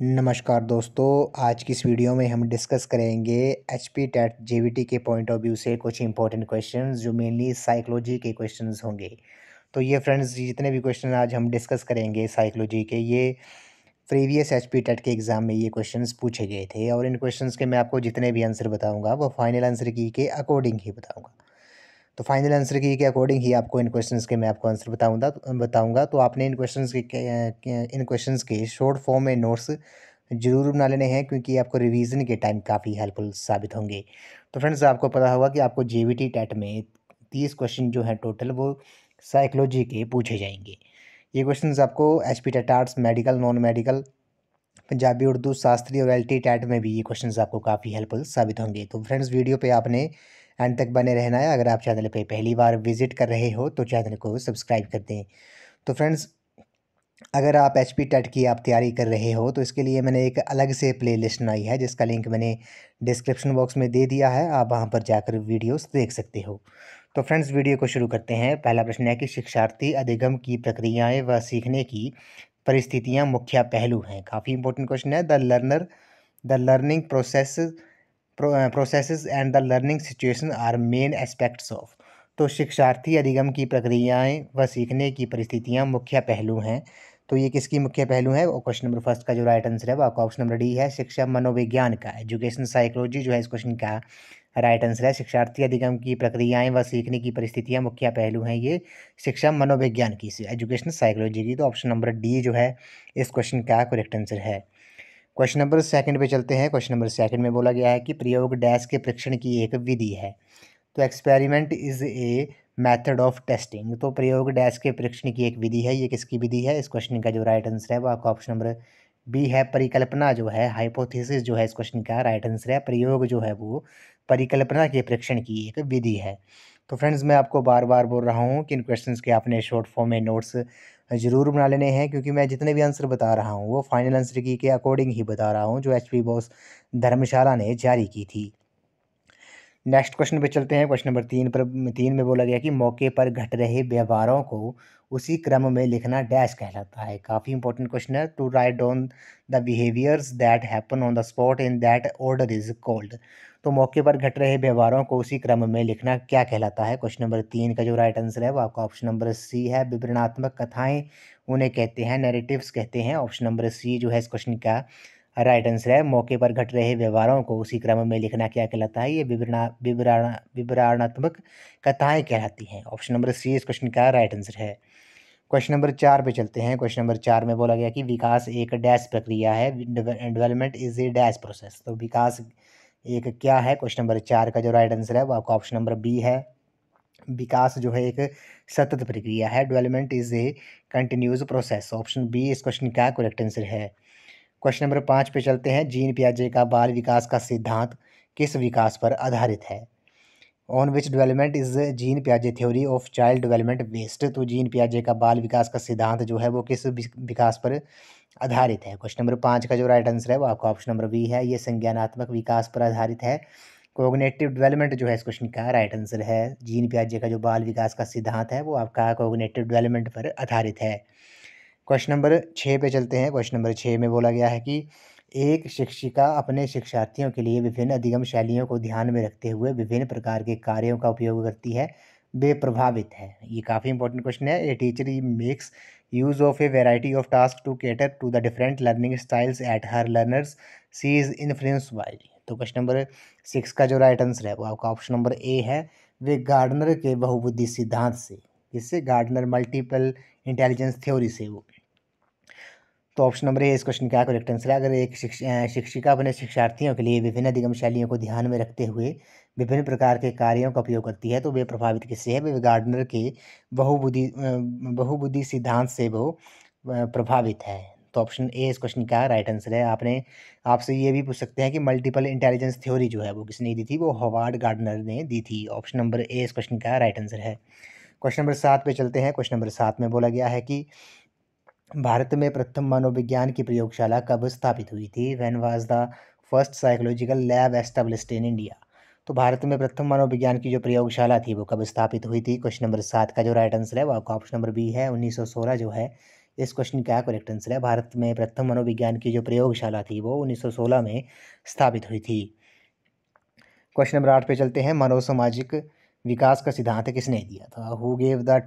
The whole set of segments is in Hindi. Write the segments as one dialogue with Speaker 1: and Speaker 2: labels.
Speaker 1: नमस्कार दोस्तों, आज की इस वीडियो में हम डिस्कस करेंगे एच पी टेट जे के पॉइंट ऑफ़ व्यू से कुछ इंपॉर्टेंट क्वेश्चंस जो मेनली साइकोलॉजी के क्वेश्चंस होंगे। तो ये फ्रेंड्स जितने भी क्वेश्चन आज हम डिस्कस करेंगे साइकोलॉजी के, ये प्रीवियस एच पी टेट के एग्ज़ाम में ये क्वेश्चंस पूछे गए थे और इन क्वेश्चंस के मैं आपको जितने भी आंसर बताऊँगा, वो फाइनल आंसर की के अकॉर्डिंग ही बताऊँगा। तो फाइनल आंसर की के अकॉर्डिंग ही आपको इन क्वेश्चंस के मैं आपको आंसर बताऊँगा बताऊँगा। तो आपने इन क्वेश्चंस के इन क्वेश्चंस के शॉर्ट फॉर्म में नोट्स ज़रूर बना लेने हैं, क्योंकि आपको रिवीजन के टाइम काफ़ी हेल्पफुल साबित होंगे। तो फ्रेंड्स आपको पता होगा कि आपको जे टेट में तीस क्वेश्चन जो हैं टोटल वो साइकोलॉजी के पूछे जाएँगे। ये क्वेश्चन आपको H P arts medical non medical Punjabi, Urdu Shastri और एल टी टैट में भी ये क्वेश्चन आपको काफ़ी हेल्पफुल साबित होंगे। तो फ्रेंड्स वीडियो पे आपने एंड तक बने रहना है। अगर आप चैनल पे पहली बार विज़िट कर रहे हो तो चैनल को सब्सक्राइब कर दें। तो फ्रेंड्स, अगर आप एच पी टेट की आप तैयारी कर रहे हो तो इसके लिए मैंने एक अलग से प्ले लिस्ट बनाई है, जिसका लिंक मैंने डिस्क्रिप्शन बॉक्स में दे दिया है। आप वहाँ पर जाकर वीडियोस देख सकते हो। तो फ्रेंड्स, वीडियो को शुरू करते हैं। पहला प्रश्न है कि शिक्षार्थी अधिगम की प्रक्रियाएँ व सीखने की परिस्थितियाँ मुख्य पहलू हैं। काफ़ी इंपॉर्टेंट क्वेश्चन है। The learner the learning process process and the learning situation are main aspects of तो शिक्षार्थी अधिगम की प्रक्रियाएँ व सीखने की परिस्थितियाँ मुख्य पहलू हैं। तो ये किसकी मुख्य पहलू है? वो क्वेश्चन नंबर फ़र्स्ट का जो राइट आंसर है, वो आपका ऑप्शन नंबर डी है, शिक्षा मनोविज्ञान का एजुकेशन साइकोलॉजी जो है इस क्वेश्चन का राइट आंसर है। शिक्षार्थी अधिगम की प्रक्रियाएँ व सीखने की परिस्थितियाँ मुख्य पहलू हैं ये शिक्षा मनोविज्ञान की। एजुकेशन साइकोलॉजी की तो ऑप्शन नंबर डी जो है, इस क्वेश्चन का करेक्ट आंसर है। क्वेश्चन नंबर सेकंड पे चलते हैं। क्वेश्चन नंबर सेकंड में बोला गया है कि प्रयोग डैश के परीक्षण की एक विधि है। तो experiment is a method of testing तो प्रयोग डैश के परीक्षण की एक विधि है। ये किसकी विधि है? इस क्वेश्चन का जो राइट आंसर है, वो आपका ऑप्शन नंबर बी है। परिकल्पना जो है हाइपोथेसिस जो है इस क्वेश्चन का राइट आंसर है। प्रयोग जो है वो परिकल्पना के परीक्षण की एक विधि है। तो फ्रेंड्स मैं आपको बार बार बोल रहा हूँ कि इन क्वेश्चंस के आपने शॉर्ट फॉर्म में नोट्स ज़रूर बना लेने हैं, क्योंकि मैं जितने भी आंसर बता रहा हूँ, वो फाइनल आंसर की के अकॉर्डिंग ही बता रहा हूँ, जो एच पी बॉस धर्मशाला ने जारी की थी। नेक्स्ट क्वेश्चन पे चलते हैं। क्वेश्चन नंबर तीन पर, तीन में बोला गया कि मौके पर घट रहे व्यवहारों को उसी क्रम में लिखना डैश कहलाता है। काफ़ी इंपॉर्टेंट क्वेश्चन है। To write down the behaviours that happen on the spot in that order is called तो मौके पर घट रहे व्यवहारों को उसी क्रम में लिखना क्या कहलाता है? क्वेश्चन नंबर तीन का जो राइट आंसर है, वो आपका ऑप्शन नंबर सी है। विवरणात्मक कथाएँ उन्हें कहते हैं नैरेटिव्स कहते हैं। ऑप्शन नंबर सी जो है इस क्वेश्चन का राइट आंसर है। मौके पर घट रहे व्यवहारों को उसी क्रम में लिखना क्या कहलाता है? ये विवरणा, विवरण, विवरणात्मक कथाएँ कहलाती हैं। ऑप्शन नंबर सी इस क्वेश्चन का राइट आंसर है। क्वेश्चन नंबर चार पे चलते हैं। क्वेश्चन नंबर चार में बोला गया कि विकास एक डैश प्रक्रिया है। Development is a dash process. तो विकास एक क्या है? क्वेश्चन नंबर चार का जो राइट आंसर है, वो आपका ऑप्शन नंबर बी है। विकास जो है एक सतत प्रक्रिया है। Development is a continuous process. Option B इस क्वेश्चन का करेक्ट आंसर है। क्वेश्चन नंबर पाँच पे चलते हैं। जीन प्याजे का बाल विकास का सिद्धांत किस विकास पर आधारित है? On which development is Jean प्याजे theory of child development based तो जीन प्याजे का बाल विकास का सिद्धांत जो है वो किस विकास पर आधारित है? क्वेश्चन नंबर पाँच का जो राइट आंसर है वो आपका ऑप्शन नंबर बी है। ये संज्ञानात्मक विकास पर आधारित है। कोग्नेटिव डेवलपमेंट जो है इस क्वेश्चन का राइट आंसर है। जीन प्याजे का जो बाल विकास का सिद्धांत है वो आपका कोग्नेटिव डेवलपमेंट पर आधारित है। क्वेश्चन नंबर छः पे चलते हैं। क्वेश्चन नंबर छः में बोला गया है कि एक शिक्षिका अपने शिक्षार्थियों के लिए विभिन्न अधिगम शैलियों को ध्यान में रखते हुए विभिन्न प्रकार के कार्यों का उपयोग करती है वे प्रभावित है। ये काफ़ी इंपॉर्टेंट क्वेश्चन है। A teacher makes use of a variety of task to cater to the different learning styles at her learners C is influence by तो क्वेश्चन नंबर सिक्स का जो राइट आंसर है, वो आपका ऑप्शन नंबर ए है वे गार्डनर के बहुबुद्धि सिद्धांत से। जिससे गार्डनर मल्टीपल इंटेलिजेंस थ्योरी से वो। तो ऑप्शन नंबर ए इस क्वेश्चन का करेक्ट आंसर है। अगर एक शिक्षिका अपने शिक्षार्थियों के लिए विभिन्न अधिगम शैलियों को ध्यान में रखते हुए विभिन्न प्रकार के कार्यों का उपयोग करती है तो वे प्रभावित किससे है? वे गार्डनर के बहुबुद्धि बहुबुद्धि सिद्धांत से वो प्रभावित है। तो ऑप्शन ए इस क्वेश्चन का राइट आंसर है। आपने, आपसे ये भी पूछ सकते हैं कि मल्टीपल इंटेलिजेंस थ्योरी जो है वो किसने दी थी? वो हवार्ड गार्डनर ने दी थी। ऑप्शन नंबर ए इस क्वेश्चन का राइट आंसर है। क्वेश्चन नंबर सात पे चलते हैं। क्वेश्चन नंबर सात में बोला गया है कि भारत में प्रथम मनोविज्ञान की प्रयोगशाला कब स्थापित हुई थी? When was the first psychological lab established in India तो भारत में प्रथम मनोविज्ञान की जो प्रयोगशाला थी, वो कब स्थापित हुई थी? क्वेश्चन नंबर सात का जो राइट आंसर है, वो आपका ऑप्शन नंबर बी है। 1916 जो है, इस क्वेश्चन क्या करेक्ट आंसर है। भारत में प्रथम मनोविज्ञान की जो प्रयोगशाला थी, वो 1916 में स्थापित हुई थी। क्वेश्चन नंबर आठ पे चलते हैं। मनोसामाजिक विकास का सिद्धांत किसने दिया था? Who gave the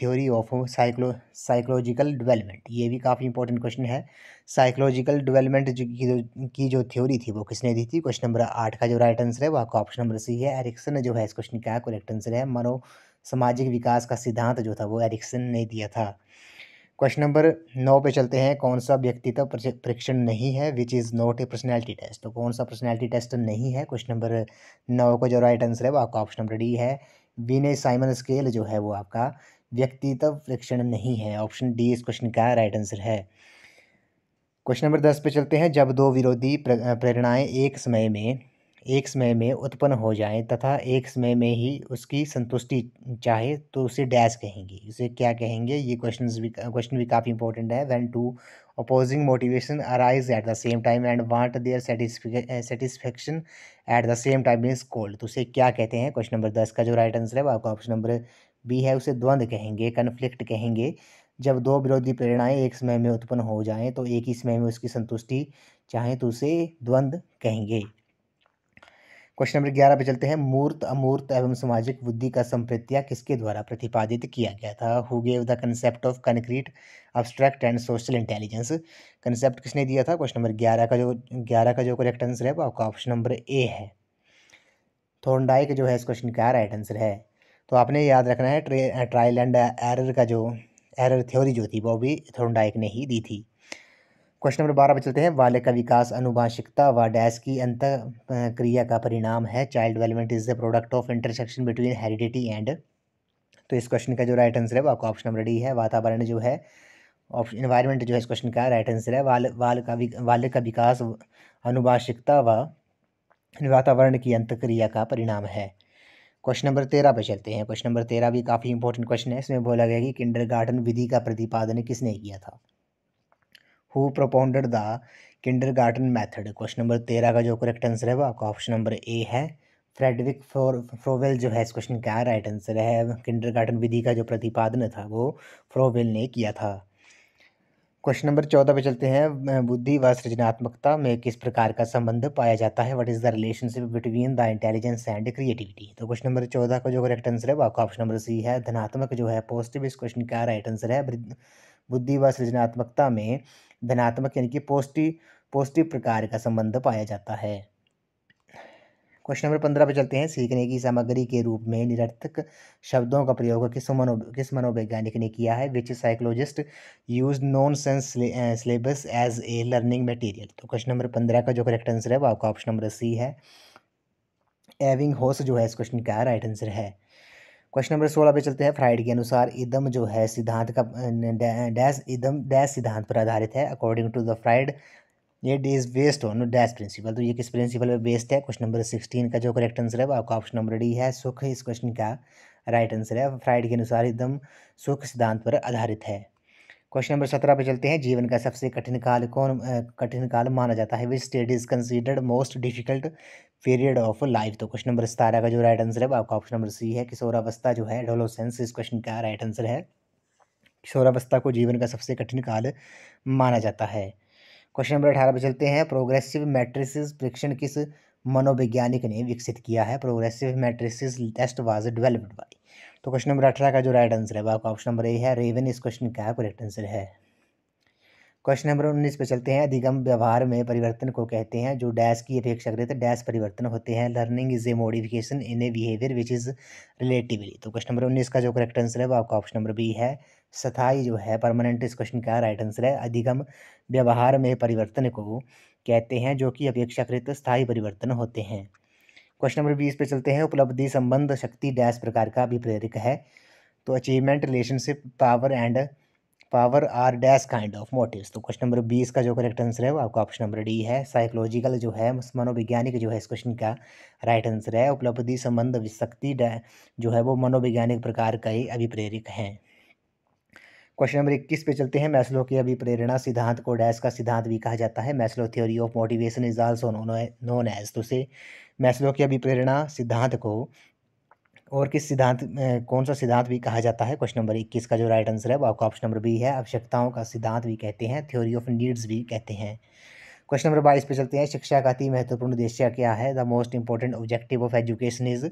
Speaker 1: theory of cyclo psychological development ये भी काफ़ी इंपॉर्टेंट क्वेश्चन है। साइकोलॉजिकल डेवलपमेंट जो की जो की जो थ्योरी थी, वो किसने दी थी? क्वेश्चन नंबर आठ का जो राइट आंसर है, वो आपका ऑप्शन नंबर सी है। एरिक्सन ने जो है, इस क्वेश्चन का करेक्ट आंसर है। मनो, सामाजिक विकास का सिद्धांत जो था, वो एरिक्सन ने दिया था। क्वेश्चन नंबर नौ पे चलते हैं। कौन सा व्यक्तित्व परीक्षण नहीं है which is not a personality test तो कौन सा पर्सनैलिटी टेस्ट नहीं है? क्वेश्चन नंबर नौ का जो राइट आंसर है, वो आपका ऑप्शन नंबर डी है। विनय साइमन स्केल जो है, वो आपका व्यक्तित्व परीक्षण नहीं है। ऑप्शन डी इस क्वेश्चन का राइट आंसर है। क्वेश्चन नंबर दस पे चलते हैं। जब दो विरोधी प्रेरणाएँ एक समय में एक समय में उत्पन्न हो जाए तथा एक समय में ही उसकी संतुष्टि चाहे तो उसे डैश कहेंगे। इसे क्या कहेंगे? ये क्वेश्चन भी क्वेश्चन भी काफ़ी इंपॉर्टेंट है। When two opposing motivation arise at the same time and want their satisfaction at the same time is called तो उसे क्या कहते हैं? क्वेश्चन नंबर दस का जो राइट आंसर है, वो आपका ऑप्शन नंबर बी है, उसे द्वंद्व कहेंगे कन्फ्लिक्ट कहेंगे। जब दो विरोधी प्रेरणाएँ एक समय में उत्पन्न हो जाएँ तो एक ही समय में उसकी संतुष्टि चाहे तो उसे द्वंद्व कहेंगे। क्वेश्चन नंबर ग्यारह पे चलते हैं। मूर्त, अमूर्त एवं सामाजिक बुद्धि का संप्रत्या किसके द्वारा प्रतिपादित किया गया था? Who gave the concept of concrete abstract and social intelligence concept किसने दिया था? क्वेश्चन नंबर ग्यारह का जो, ग्यारह का जो करेक्ट आंसर है, वो आपका ऑप्शन नंबर ए है। थोरनडाइक जो है, इस क्वेश्चन का राइट आंसर है। तो आपने याद रखना है ट्रायल एंड एरर का जो एरर थ्योरी जो थी, वो भी थोरनडाइक ने ही दी थी। क्वेश्चन नंबर बारह पे चलते हैं। बालक का विकास, अनुवांशिकता व डैश की अंत क्रिया का परिणाम है। Child development is the product of intersection between heredity and तो इस क्वेश्चन का जो राइट आंसर है, वो आपका ऑप्शन नंबर डी है। वातावरण जो है ऑप्शन इन्वायरमेंट जो है इस क्वेश्चन का राइट आंसर है। वाल वाल का बालक का विकास, अनुवांशिकता व वातावरण की अंत क्रिया का परिणाम है। क्वेश्चन नंबर तेरह पे चलते हैं। क्वेश्चन नंबर तेरह भी काफ़ी इंपॉर्टेंट क्वेश्चन है। इसमें बोला गया कि किंडर विधि का प्रतिपादन किसने किया था? Who propounded the kindergarten method question number तेरह का जो करेक्ट आंसर है वो आपका ऑप्शन नंबर ए है। फ्रेडरिक फ्रोवेल जो है इस क्वेश्चन का राइट आंसर है। किंडर गार्डन विधि का जो प्रतिपादन था वो फ्रोवेल ने किया था। क्वेश्चन नंबर चौदह पे चलते हैं। बुद्धि व सृजनात्मकता में किस प्रकार का संबंध पाया जाता है? What is the relationship between the intelligence and creativity तो क्वेश्चन नंबर चौदह का जो करेक्ट आंसर है वो आपका ऑप्शन नंबर सी है। धनात्मक जो है पॉजिटिव इस क्वेश्चन का राइट आंसर है। बुद्धि व सृजनात्मकता में धनात्मक यानी कि पॉजिटिव पॉजिटिव प्रकार का संबंध पाया जाता है। क्वेश्चन नंबर पंद्रह पे चलते हैं। सीखने की सामग्री के रूप में निरर्थक शब्दों का प्रयोग किस मनो, किस मनोवैज्ञानिक ने किया है? Which psychologist use nonsense syllables as a learning material तो क्वेश्चन नंबर पंद्रह का जो करेक्ट आंसर है, वो आपका ऑप्शन नंबर सी है। एविंग होस जो है, इस क्वेश्चन का राइट आंसर है। क्वेश्चन नंबर सोलह पे चलते हैं। फ्राइड के अनुसार इदम जो है सिद्धांत का डैश इदम, डैश सिद्धांत पर आधारित है। According to the Freud it is based on dash principle तो ये किस प्रिंसिपल पे बेस्ड है? क्वेश्चन नंबर सिक्सटीन का जो करेक्ट आंसर है, वो आपका ऑप्शन नंबर डी है। सुख, इस क्वेश्चन का राइट आंसर है। फ्राइड के अनुसार एकदम सुख सिद्धांत पर आधारित है। क्वेश्चन नंबर सत्रह पे चलते हैं। जीवन का सबसे कठिन काल कौन कठिन काल माना जाता है? Which state is considered most difficult period of life तो क्वेश्चन नंबर सतारह का जो राइट आंसर है आपका ऑप्शन नंबर सी है। किशोरावस्था जो है एडोलोसेंस इस क्वेश्चन का राइट आंसर है। किशोरावस्था को जीवन का सबसे कठिन काल माना जाता है। क्वेश्चन नंबर अठारह पे चलते हैं। प्रोग्रेसिव मैट्रिसिस परीक्षण किस मनोवैज्ञानिक ने विकसित किया है? Progressive matrices test was developed by तो क्वेश्चन नंबर अठारह का जो राइट आंसर है आपका ऑप्शन नंबर ए है। रेवन इस क्वेश्चन का करेक्ट आंसर है। क्वेश्चन नंबर उन्नीस पे चलते हैं। अधिगम व्यवहार में परिवर्तन को कहते हैं, जो डैश की अपेक्षाकृत डैश परिवर्तन होते हैं। Learning is a modification in a behaviour which is relatively तो क्वेश्चन नंबर उन्नीस का जो करेक्ट आंसर है, वो आपका ऑप्शन नंबर बी है। स्थायी जो है परमानेंट इस क्वेश्चन का राइट आंसर है। अधिगम व्यवहार में परिवर्तन को कहते हैं, जो कि अपेक्षाकृत स्थायी परिवर्तन होते हैं। क्वेश्चन नंबर बीस पे चलते हैं। उपलब्धि संबंध शक्ति डैश प्रकार का अभिप्रेरक है। तो achievement relationship power and power are dash kind of motives तो क्वेश्चन नंबर बीस का जो करेक्ट आंसर है, वो आपका ऑप्शन नंबर डी है। साइकोलॉजिकल जो है, मनोवैज्ञानिक जो है इस क्वेश्चन का राइट आंसर है। उपलब्धि संबंध शक्ति जो है, वो मनोवैज्ञानिक प्रकार का ही अभिप्रेरक हैं। क्वेश्चन नंबर इक्कीस पे चलते हैं। मैस्लो के अभिप्रेरणा सिद्धांत को डैश का सिद्धांत भी कहा जाता है। Maslow theory of motivation is also known as तो से। मैस्लो की अभिप्रेरणा सिद्धांत को और किस सिद्धांत कौन सा सिद्धांत भी कहा जाता है? क्वेश्चन नंबर इक्कीस का जो राइट आंसर है, वो आपका ऑप्शन नंबर बी है। आवश्यकताओं का सिद्धांत भी कहते हैं थ्योरी ऑफ़ नीड्स भी कहते हैं। क्वेश्चन नंबर बाईस पे चलते हैं। शिक्षा का अति महत्वपूर्ण उद्देश्य क्या है? The most important objective of education is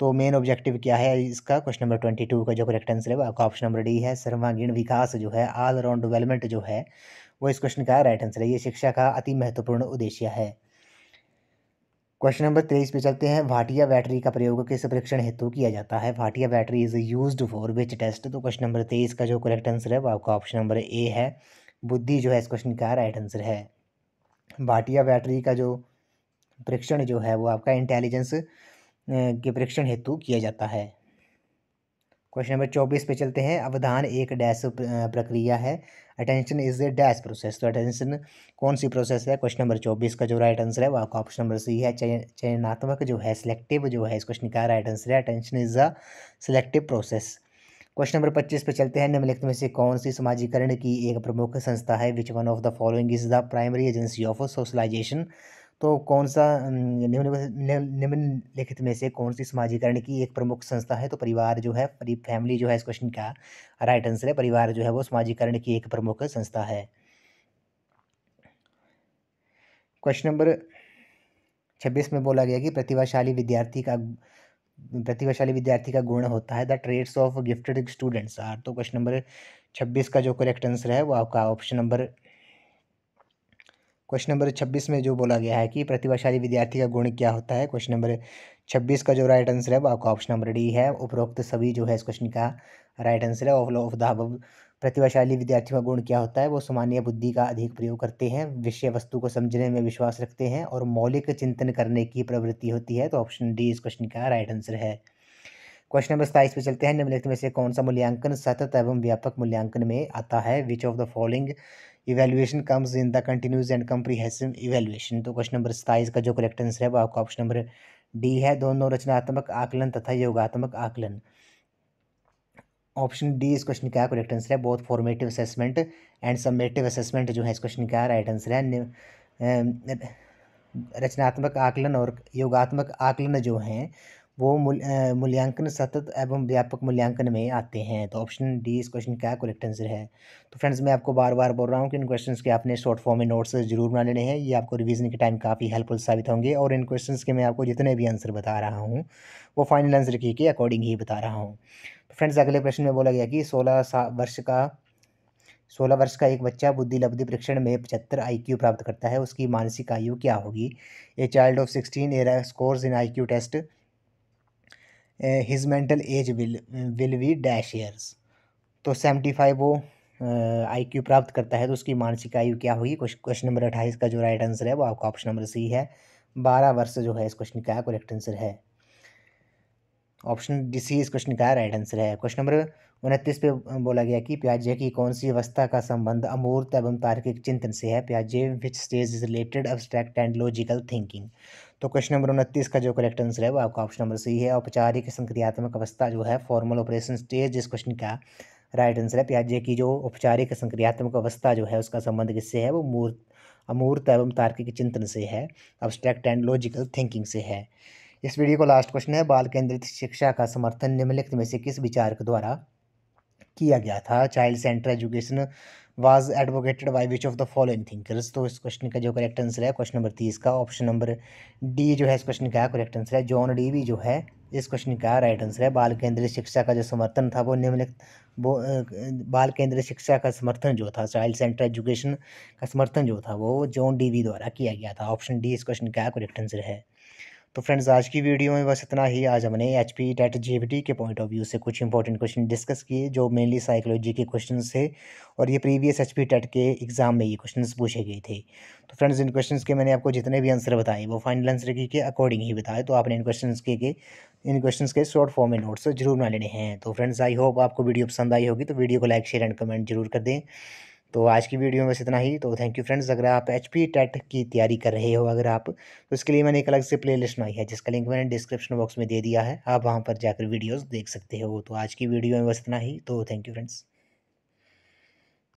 Speaker 1: तो मेन ऑब्जेक्टिव क्या है इसका? क्वेश्चन नंबर ट्वेंटी टू का जो करेक्ट आंसर है आपका ऑप्शन नंबर डी है। सर्वांगीण विकास जो है ऑल अराउंड डेवलपमेंट जो है, वो इस क्वेश्चन का राइट आंसर है। ये शिक्षा का अति महत्वपूर्ण उद्देश्य है। क्वेश्चन नंबर तेईस पे चलते हैं। भाटिया बैटरी का प्रयोग किस परीक्षण हेतु किया जाता है? Bhatia battery is used for which test तो क्वेश्चन नंबर तेईस का जो करेक्ट आंसर है, वो आपका ऑप्शन नंबर ए है। बुद्धि जो है, इस क्वेश्चन का राइट आंसर है। भाटिया बैटरी का जो परीक्षण जो है, वो आपका इंटेलिजेंस के परीक्षण हेतु किया जाता है। क्वेश्चन नंबर चौबीस पे चलते हैं। अवधान एक डैश प्रक्रिया है। Attention is a dash process तो अटेंशन कौन सी प्रोसेस है? क्वेश्चन नंबर चौबीस का जो राइट आंसर है वो आपका ऑप्शन नंबर सी है। चयनात्मक जो है सिलेक्टिव जो है इस क्वेश्चन का राइट आंसर है। Attention is a selective process question number पच्चीस पे चलते हैं। निम्नलिखित में से कौन सी समाजीकरण की एक प्रमुख संस्था है? Which one of the following is the primary agency of socialisation तो कौन सा निम्नलिखित में से कौन सी समाजीकरण की एक प्रमुख संस्था है? तो परिवार जो है फैमिली जो है इस क्वेश्चन का राइट आंसर है। परिवार जो है वो समाजीकरण की एक प्रमुख संस्था है। क्वेश्चन नंबर छब्बीस में बोला गया कि प्रतिभाशाली विद्यार्थी का, प्रतिभाशाली विद्यार्थी का गुण होता है। The traits of gifted students are तो क्वेश्चन नंबर छब्बीस का जो करेक्ट आंसर है, वो आपका ऑप्शन नंबर क्वेश्चन नंबर छब्बीस में जो बोला गया है कि प्रतिभाशाली विद्यार्थी का गुण क्या होता है? क्वेश्चन नंबर छब्बीस का जो राइट आंसर है, वो आपका ऑप्शन नंबर डी है। उपरोक्त सभी जो है इस क्वेश्चन का राइट आंसर है ऑफ़ ऑफ़ द प्रतिभाशाली विद्यार्थियों का गुण क्या होता है? वो सामान्य बुद्धि का अधिक प्रयोग करते हैं, विषय वस्तु को समझने में विश्वास रखते हैं और मौलिक चिंतन करने की प्रवृत्ति होती है तो ऑप्शन डी इस क्वेश्चन का राइट आंसर है। क्वेश्चन नंबर सताइस पे चलते हैं। निम्नलिखित में से कौन सा मूल्यांकन सतत एवं व्यापक मूल्यांकन में आता है? Which of the following evaluation comes in the continuous and comprehensive evaluation तो क्वेश्चन नंबर सताईस का जो करेक्ट आंसर है, वो आपका ऑप्शन नंबर डी है। दोनों रचनात्मक आकलन तथा योगात्मक आकलन। ऑप्शन डी इस क्वेश्चन का करेक्ट आंसर है। बहुत formative assessment and summative assessment जो है इस क्वेश्चन का राइट आंसर है। रचनात्मक आकलन और योगात्मक आकलन जो हैं वो मूल्यांकन सतत एवं व्यापक मूल्यांकन में आते हैं। तो ऑप्शन डी इस क्वेश्चन का करेक्ट आंसर है। तो फ्रेंड्स मैं आपको बार बार बोल रहा हूँ कि इन क्वेश्चन के आपने शॉर्ट फॉर्म में नोट्स ज़रूर बना लेने हैं। ये आपको रिवीजन के टाइम काफ़ी हेल्पफुल साबित होंगे और इन क्वेश्चन के मैं आपको जितने भी आंसर बता रहा हूँ, वो फाइनल आंसर की, के अकॉर्डिंग ही बता रहा हूँ। तो फ्रेंड्स अगले प्रश्न में बोला गया कि सोलह वर्ष का, सोलह वर्ष का एक बच्चा बुद्धि लब्धि परीक्षण में पचहत्तर आई प्राप्त करता है। उसकी मानसिक आयु क्या होगी? A child of sixteen era scores in IQ test his mental age will will be dash years तो सेवेंटी फाइव वो आई क्यू प्राप्त करता है तो उसकी मानसिक आयु क्या होगी? क्वेश्चन नंबर अट्ठाईस का जो राइट आंसर है, वो आपका ऑप्शन नंबर सी है। बारह वर्ष जो है इस क्वेश्चन का करेक्ट आंसर है। ऑप्शन डी सी इस क्वेश्चन का राइट आंसर है। क्वेश्चन नंबर उनतीस पे बोला गया कि प्याजे की कौन सी अवस्था का संबंध अमूर्त एवं तार्किक चिंतन से है? प्याजे which stage is related abstract and logical thinking तो क्वेश्चन नंबर उनतीस का जो करेक्ट आंसर है, वो आपका ऑप्शन नंबर सी है। औपचारिक संक्रियात्मक अवस्था जो है फॉर्मल ऑपरेशन स्टेज इस क्वेश्चन का राइट आंसर है। प्याजे की जो औपचारिक संक्रियात्मक अवस्था जो है, उसका संबंध किससे है? वो मूर्त, अमूर्त एवं तार्किक चिंतन से है अब्स्ट्रैक्ट एंड लॉजिकल थिंकिंग से है। इस वीडियो को लास्ट क्वेश्चन है। बाल केंद्रित शिक्षा का समर्थन निम्नलिखित में से किस विचारक द्वारा किया गया था child center education was advocated by which of the following thinkers तो इस क्वेश्चन का जो करेक्ट आंसर है क्वेश्चन नंबर तीस का ऑप्शन नंबर डी जो है इस क्वेश्चन का करेक्ट आंसर है जॉन डी भी जो है इस क्वेश्चन का राइट आंसर है। बाल केंद्रित शिक्षा का जो समर्थन था, वो निम्नलिखित, वो बाल केंद्रित शिक्षा का समर्थन जो था चाइल्ड सेंटर एजुकेशन का समर्थन जो था, वो जॉन डी वी द्वारा किया गया था। ऑप्शन डी इस क्वेश्चन का करेक्ट आंसर है। तो फ्रेंड्स आज की वीडियो में बस इतना ही। आज हमने एच पी टेट जे के पॉइंट ऑफ़ व्यू से कुछ इंपॉर्टेंट क्वेश्चन डिस्कस किए जो मेनली साइकोलॉजी के क्वेश्चन थे और ये प्रीवियस एच पी टेट के एग्ज़ाम में ये क्वेश्चन पूछे गए थे। तो फ्रेंड्स इन क्वेश्चन के मैंने आपको जितने भी आंसर बताए वो फाइनल आंसर के अकॉर्डिंग ही बताए। तो आपने इन क्वेश्चन के, के इन क्वेश्चन के शॉर्ट फॉर्म में नोट्स ज़रूर बना लेने हैं। तो फ्रेंड्स आई होप आपको वीडियो पसंद आई होगी। तो वीडियो को लाइक शेयर एंड कमेंट ज़रूर कर दें। तो आज की वीडियो में बस इतना ही। तो थैंक यू फ्रेंड्स अगर आप एच पी टेट की तैयारी कर रहे हो, अगर आप तो इसके लिए मैंने एक अलग से प्ले लिस्ट बनाई है, जिसका लिंक मैंने डिस्क्रिप्शन बॉक्स में दे दिया है। आप वहाँ पर जाकर वीडियोज़ देख सकते हो। तो आज की वीडियो में बस इतना ही। तो थैंक यू फ्रेंड्स